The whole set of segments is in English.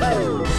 Woo!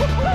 Woo!